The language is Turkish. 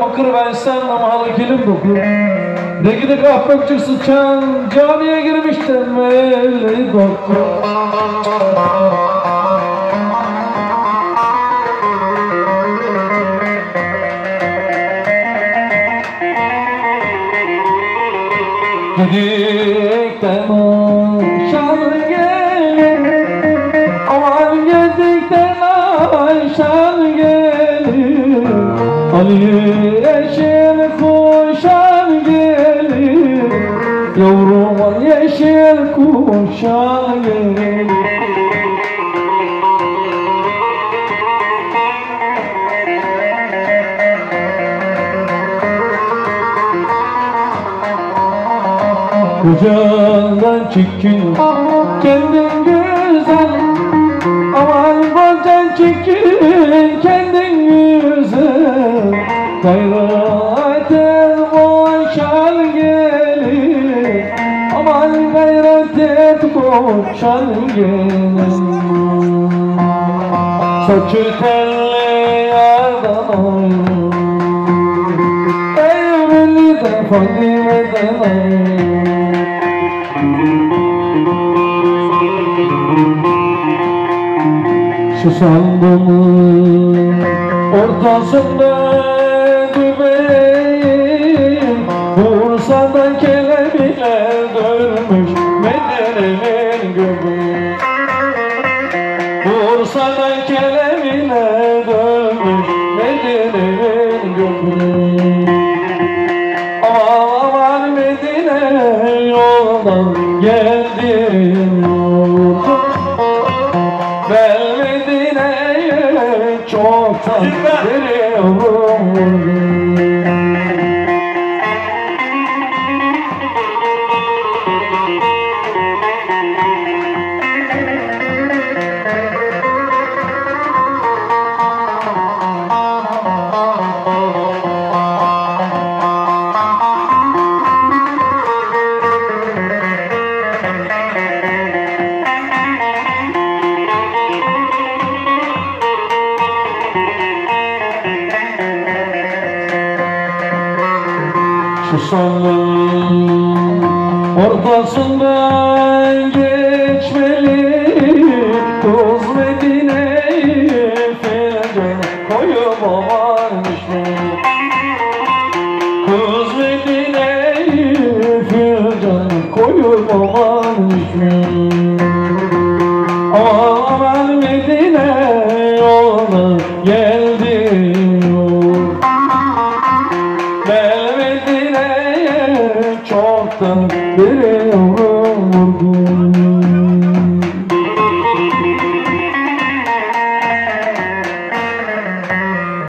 bakır versen namalı kilim doku Ne gidi kahpekçi sıçan camiye girmiştim Mevli doku Gedikten şan gelir Aman gedikten şan gelir Ali yeşil kuşan gelir. Yavrum yeşil kuşan gelir. Kucağından çekin kendin güzel. Aman kocan çekin güzel Gayretin boşan gelir Aman gayretin boşan gelir. Saçı telli yardan Evli de Fadime'den ayrı Şu sandığın ortasında Göbeği Bursa'dan kelebeğler dönmüş Medine'nin göbeği Aman aman Medine yoldan geldim ben Medine'ye çoktan geliyorum Şu salın ortasından geçmeli Kuz Medine'yi filden koyup varmış mı? Kuz Medine'yi filden koyup varmış mı? Aman çoktan biliyorum